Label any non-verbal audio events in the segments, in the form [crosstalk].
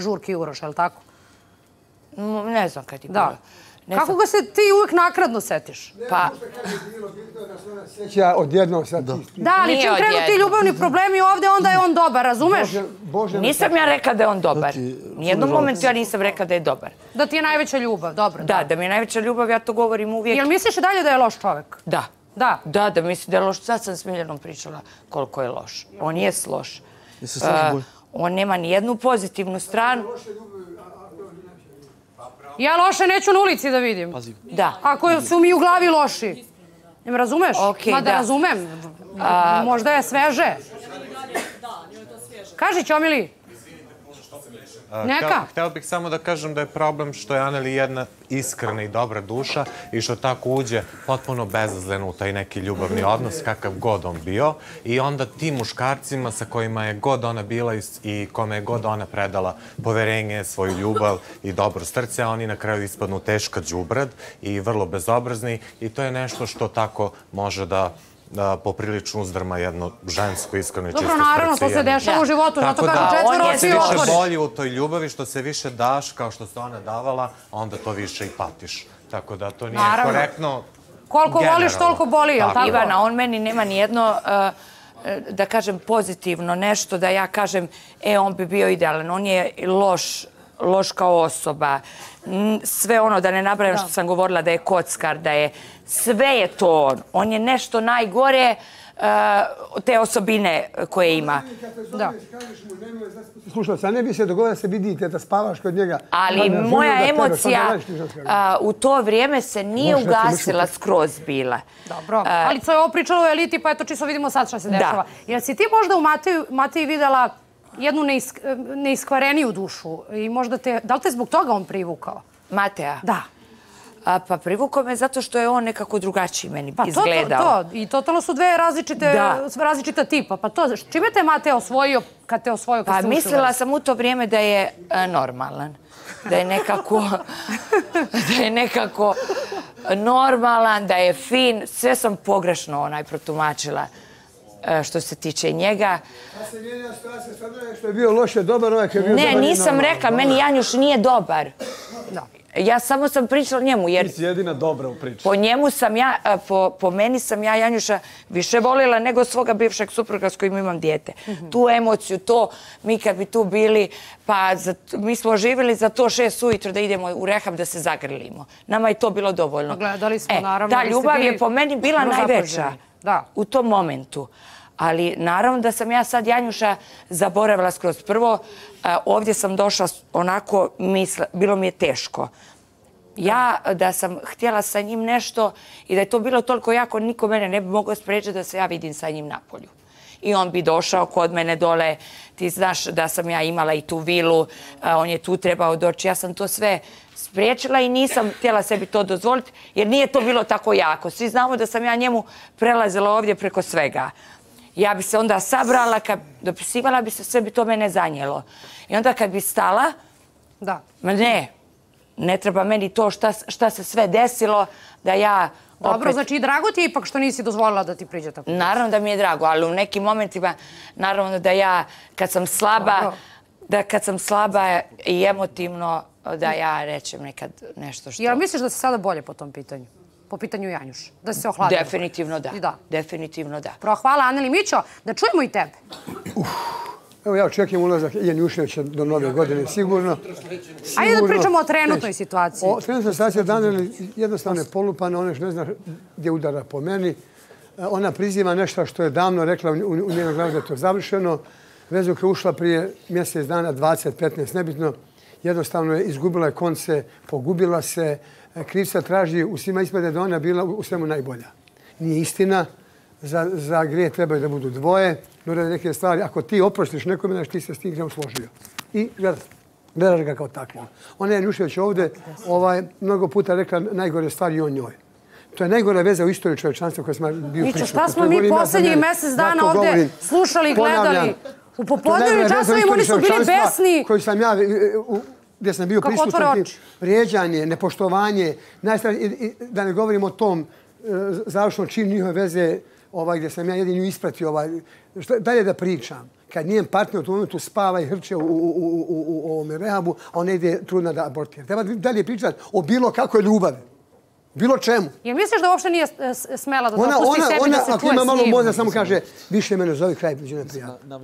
žurke i uroš, je li tako? Ne znam kad je bilo. Kako ga se ti uvek nakradno setiš? Pa... Sjeća odjedno sad ti. Da, ali čim krenu ti ljubavni problemi ovde, onda je on dobar, razumeš? Nisam ja rekla da je on dobar. Nijednom momentu ja nisam rekla da je dobar. Da ti je najveća ljubav, dobro. Da, da mi je najveća ljubav, ja to govorim uvijek. Jel misliš i dalje da je loš čovek? Da. Da? Da, da mislim da je loš. Sad sam s Miljanom pričala koliko je loš. On je loš. On nema ni jednu pozitivnu stranu. Ja loše neću na ulici da vidim. Pazi. Da. Ako su mi u glavi loši. Ne me razumeš? Okej, Ma da da. razumem. Možda je sveže. Kaži, Ćomili. Neka. Hteo bih samo da kažem da je problem što je Aneli jedna iskrena i dobra duša i što tako uđe potpuno bezazleno u taj neki ljubavni odnos, kakav god on bio. I onda ti muškarcima sa kojima je god ona bila i- kome je god ona predala poverenje, svoju ljubav i dobro srce, oni na kraju ispadnu teška džubrad i vrlo bezobrazni i to je nešto što tako može da da poprilično uzdrma jedno žensko iskreno i čisto Dobro, naravno, to se srce. dešava u životu, zato Tako da, što se oči više bolji u toj ljubavi, što se više daš, kao što se ona davala, onda to više i patiš. Tako da to nije Naravno. korektno. Koliko voliš, toliko boli, tako? Ivana, on meni nema ni jedno, da kažem, pozitivno nešto da ja kažem, e, on bi bio idealan. On je loš, loš kao osoba. Sve ono, da ne napravim što sam govorila, da je kockar, da je... Sve je to on. On je nešto najgore uh, te osobine koje ima. Da. Slušao sam, ne bi se dogodio da se vidite, da spavaš kod njega. Ali moja emocija u to vrijeme se nije Možda ugasila skroz bila. Dobro, ali to je ovo pričalo u eliti, pa eto čisto vidimo sad šta se dešava. Jel si ti možda u Mateju, Mateji videla jednu neisk, neiskvareniju dušu i možda te, da li te zbog toga on privukao? Mateja? Da. A, pa privukao me zato što je on nekako drugačiji meni Pa to, to, izgledao. to, i totalno su dve različite, Da. različita tipa. Pa to, čime te Mateo osvojio kad te osvojio? Kad Pa mislila vezu? sam u to vrijeme da je e, normalan. Da je nekako, [laughs] da je nekako normalan, da je fin. Sve sam pogrešno onaj protumačila e, što se tiče njega. Što je bio loše, dobar, ovaj je bio Ne, dobar nisam rekla, meni Janjuš nije dobar. Da. Ja samo sam pričala o njemu, jer Ti si jedina dobra u priči. po njemu sam ja, po, po meni sam ja Janjuša više volila nego svoga bivšeg supruga s kojim imam dijete. Tu emociju, to, mi kad bi tu bili, pa za, mi smo živjeli za to šest ujutro da idemo u rehab da se zagrlimo. Nama je to bilo dovoljno. Gledali smo, e, naravno, Ta ljubav je po meni bila najveća. Da. u tom momentu. Ali naravno da sam ja sad Janjuša zaboravila skroz. Prvo, e, ovdje sam došla onako, misla, bilo mi je teško. Ja da sam htjela sa njim nešto i da je to bilo toliko jako, niko mene ne bi mogao spriječiti da se ja vidim sa njim na polju. I on bi došao kod mene dole, ti znaš da sam ja imala i tu vilu, e, on je tu trebao doći. Ja sam to sve spriječila i nisam htjela sebi to dozvoliti jer nije to bilo tako jako. Svi znamo da sam ja njemu prelazila ovdje preko svega. Ja bi se onda sabrala, kad dopisivala bi se, sve bi to mene zanijelo. I onda kad bi stala, Da. Ma ne, ne treba meni to šta, šta se sve desilo, da ja Dobro, opet... znači i drago ti je ipak što nisi dozvolila da ti priđe tako. Naravno da mi je drago, ali u nekim momentima, naravno da ja, kad sam slaba, Dobro. da kad sam slaba i emotivno, da ja rečem nekad nešto što... Jel misliš da si sada bolje po tom pitanju? Po pitanju Janjuš? Da se ohladila? Definitivno da. Da. Definitivno da. Pro, hvala Aneli Mićo. Da čujemo i tebe. Evo ja očekujem ulazak Janjuševića do nove godine, sigurno. Ajde da pričamo o trenutnoj situaciji. O, trenutna situacija od Aneli jednostavno je polupana, ona još ne zna gdje udara po meni. E, Ona priziva nešto što je davno rekla u, njenom glavu da je to završeno. Vezu koja je ušla prije mjesec dana, 20-15, nebitno, jednostavno je izgubila konce, pogubila se, e, krivca traži, u svima ispade da ona bila u u svemu najbolja. Nije istina, za, za grije trebaju da budu dvoje, da neke stvari, ako ti oprostiš nekome, znaš, ti se s tim grijom složio. I gledaš, gledaš ga kao takvo. Ona je Njušević ovdje ovaj, mnogo puta rekla najgore stvari o njoj. To je najgora veza u istoriji čovječanstva koje smo bio Mićo, prisutni. šta smo mi posljednjih mjesec dana ovdje slušali i gledali? U popodnevnim časovima oni su bili besni. Koji sam ja, e, u- gdje sam bio prisutan, vrijeđanje, nepoštovanje, da ne govorim o tom e, završnom činu njihove veze ovaj, gdje sam ja jedinu ispratio, ovaj, šta, dalje da pričam. kad njen partner u tom momentu spava i hrče u, u, u, u, u ovome rehabu, a ona ide trudna da abortira. Treba dalje pričati o bilo kakvoj ljubavi. Bilo čemu. Jel misliš da uopšte nije e, smela da Ona, dopusti ona, sebi ona, da se ako čuje ima s malo njim? mozga, samo kaže, više mene zove kraj, dođenja prijatno.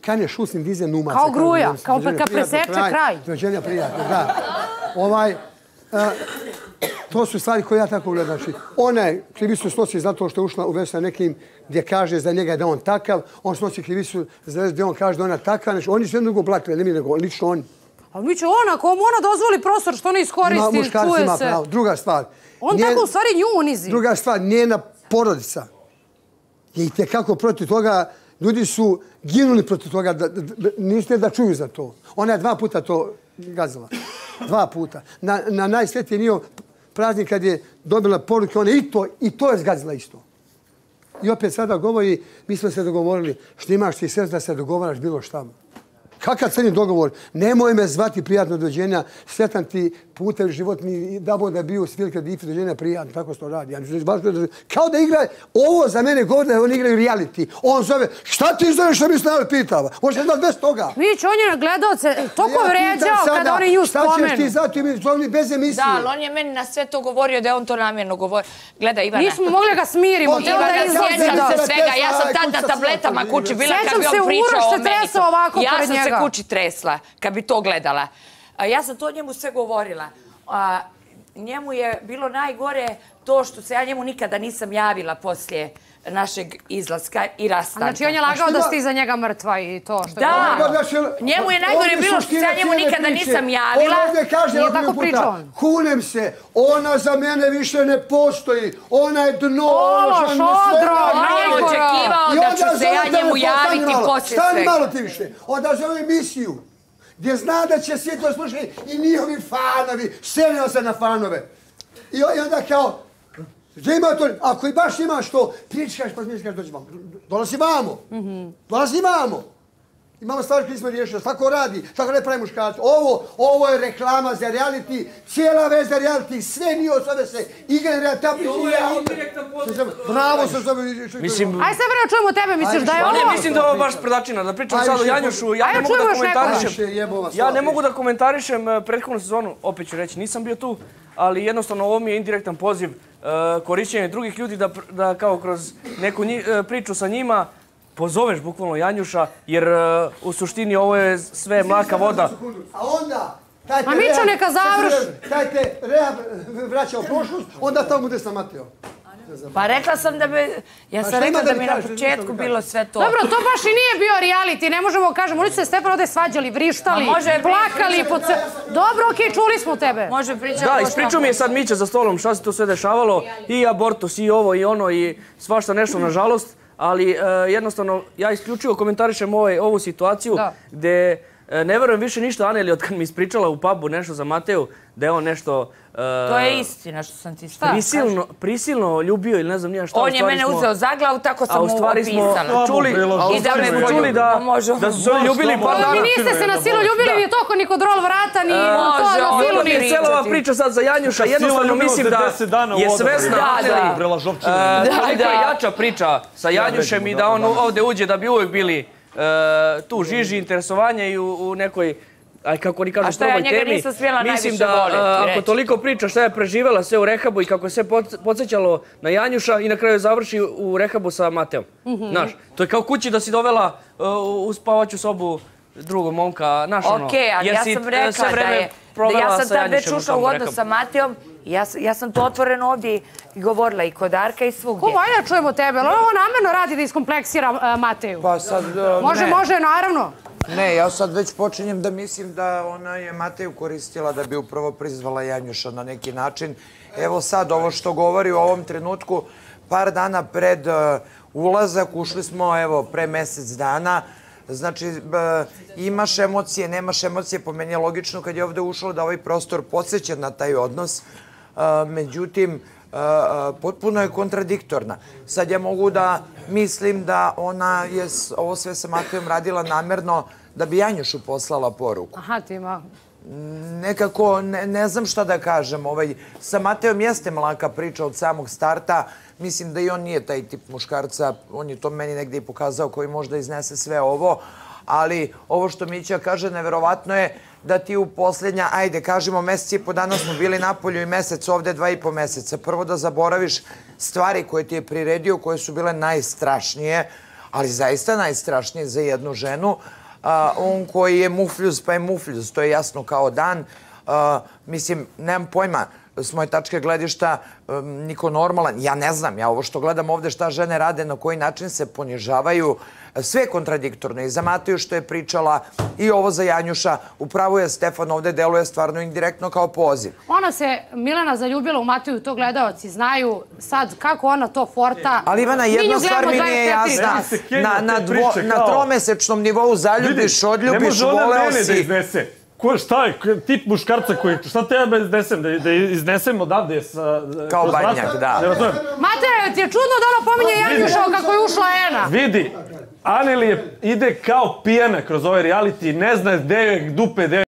Kanje šusnim dizen numa. Kao gruja, kao kad preseče kraj. Dođenja prijatno, da. Ovaj, a, to su stvari koje ja tako gledam. Znači, ona je krivicu snosi zato što je ušla u vezu sa nekim gdje kaže za njega da je on takav, on snosi krivicu za vezu gdje on kaže da je ona takva. Znači, oni su jedno drugo blatili, ne mi nego, lično oni. A mi će ona, ako mu ona dozvoli prostor, što ne Ma, iskoristi, čuje ima se. pravo. Druga stvar. On njen- tako u stvari nju unizi. Druga stvar, njena porodica je i tekako protiv toga, ljudi su ginuli protiv toga, da, da, da, niste da čuju za to. Ona je dva puta to gazila. Dva puta. Na, na najsvetiji nio praznik kad je dobila poruke, ona i to, i to je zgazila isto. I opet sada govori, mi smo se dogovorili, što imaš ti srce da se dogovaraš bilo šta. Kakav crni dogovor? Nemoj me zvati prijatno dođenja, sretan ti putev životni, da bo da bio svilka difi dođenja prijatno, tako se to radi. Ja ne baš da, kao da igra, ovo za mene govori da oni igraju reality. On zove, šta ti zoveš što mi se navi pitava? Može da bez toga. Mić, on je na gledalce toliko Ja pitam vređao sada, kada oni nju Šta ćeš ti spomenu. zato mi zovni bez emisije? Da, ali on je meni na sve to govorio da je on to namjerno govorio. Gledaj, Ivana. Nismo mogli ga smirimo, On treba da da izlazi sjeća da... se svega. Ja sam tad na tabletama kući bila Sjećam kad bi on pričao o se meni. ovako Ja pored sam se njega. kući tresla kad bi to gledala. A ja sam to njemu sve govorila. A, njemu je bilo najgore to što se ja njemu nikada nisam javila poslije našeg izlaska i rastanka. Znači, on je lagao da si iza njega mrtva i to što je Da. Je- Njemu je najgore bilo što se ja njemu nikada priče. nisam javila. On ovdje kaže, Nije ovdje tako puta. Kunem se, ona za mene više ne postoji. Ona je dno. Ološ, ona je odro, svega. On je očekivao da ću se ja njemu stani javiti malo, poslije Stani svega. malo ti više. Onda zove emisiju gdje zna da će svi to slušati i njihovi fanovi. Selio se na fanove. I i onda kao, gdje ima to? Ako i baš imaš to, pričaš pa smisliš dođi vamo. Dolazi vamo. Dolazi vamo. Imamo stvari koje nismo riješili. Tako radi. Tako ne pravi muškarci. Ovo, ovo je reklama za reality. Cijela vez za reality. Sve nije od sada se igra reality. Ta Ovo je indirektan. Bravo se zove. Mislim, Aj sad vrlo čujemo tebe, misliš da je Pa ne, ovo... mislim da je ovo baš predačina. Da pričam sad o Janjušu, ja ne mogu da komentarišem. Ja ne mogu da komentarišem prethodnu sezonu, opet ću reći, nisam bio tu, ali jednostavno ovo mi je indirektan poziv eh, korišćenje drugih ljudi da, da kao kroz neku nji- eh, priču sa njima pozoveš bukvalno Janjuša, jer eh, u suštini ovo je sve mlaka voda. A onda, taj te Ma Mićo, rehab- neka završi. Taj te rehab vraća u prošlost, onda tamo bude sa Mateo. Pa rekla sam da bi... Ja Pa sam rekla da da mi na početku bilo sve to. Dobro, to baš i nije bio reality, ne možemo kažemo. Oni su se Stefan ovde svađali, vrištali, može plakali. Po ce... Dobro, okej, čuli smo tebe. Može pričati Da, ispričao mi je sad Mića za stolom šta se tu sve dešavalo, i abortus, i ovo, i ono, i svašta nešto, nažalost. Ali e, jednostavno, ja isključivo komentarišem ovaj, ovu situaciju Da. gde ne verujem više ništa Aneli od kad mi ispričala u pubu nešto za Mateju, da je on nešto... e, To je istina što sam ti šta. prisilno, prisilno ljubio ili ne znam nija šta. On je mene smo- uzeo za glavu, tako sam mu opisala. čuli, a u I da stvari me čuli da, su se ljubili par Vi dana. niste se na silu ljubili, ni toliko ni kod rol vrata, ni to može, na on silu to ni... je cijela ova pričati. priča sad za Janjuša, jednostavno mislim da 10 dana u je svesna Da, Aneli da. E, Da, koliko da. je jača priča sa Janjušem i da on ovde uđe da bi uvijek bili e, tu žiži interesovanja i u, u nekoj aj kako oni kažu A šta ja proboj njega temi. nisam smjela Mislim da e, ako toliko priča šta je preživela sve u rehabu i kako je sve pod- podsjećalo na Janjuša i na kraju završi u rehabu sa Mateom. Mhm. Znaš, to je kao kući da si dovela e, u spavaću sobu drugog momka, znaš ono. Okej, ali jer ja sam e, rekla da je... Ja sam sa tad već ušla u odnos sa Matejom i ja, sam- ja sam to otvoreno ovdje i govorila i kod Arka i svugdje. Kumo, ajde da čujemo tebe, ali ovo namjerno radi da iskompleksira e, Mateju. Pa sad, e, Može, ne. može, naravno. Ne, ja sad već počinjem da mislim da ona je Mateju koristila da bi upravo prizvala Janjuša na neki način. Evo sad, ovo što govori u ovom trenutku, par dana pred e, ulazak, ušli smo, evo, pre mesec dana, Znači, imaš emocije, nemaš emocije, po meni je logično kad je ovde ušlo da ovaj prostor podsjeća na taj odnos. Međutim, potpuno je kontradiktorna. Sad ja mogu da mislim da ona je ovo sve sa Matejom radila namerno da bi Janjušu poslala poruku. Aha, ti ima... nekako ne, ne znam šta da kažem. Ovaj, sa Mateom jeste mlaka priča od samog starta. Mislim da i on nije taj tip muškarca. On je to meni negdje i pokazao koji možda iznese sve ovo. Ali ovo što Mića kaže, neverovatno je da ti u posljednja, ajde, kažemo, mesec i po dana smo bili na polju i mesec ovde, dva i po meseca. Prvo da zaboraviš stvari koje ti je priredio, koje su bile najstrašnije, ali zaista najstrašnije za jednu ženu. On koji je mufljuz, pa je mufljuz, to je jasno kao dan. Mislim, nemam pojma, s moje tačke gledišta, niko normalan. Ja ne znam, ja ovo što gledam ovde šta žene rade, na koji način se ponižavaju, sve kontradiktorno. I za Matiju što je pričala i ovo za Janjuša, upravo je Stefan ovde deluje stvarno indirektno kao poziv. Ona se, Milena, zaljubila u Matiju, to gledalci znaju sad kako ona to forta. Ali Ivana, jedna stvar mi nije jasna. Na, na, dvo, na tromesečnom nivou zaljubiš, odljubiš, voleo si. Ko, šta je, tip muškarca koji, šta te ja iznesem, da, da iznesem odavde sa... Kao badnjak, da. Mate, ti je čudno da ona pominje Janjuša kako je ušla Ena. Vidi, Aneli ide kao pijana kroz ovaj reality, ne zna gde je dupe, gde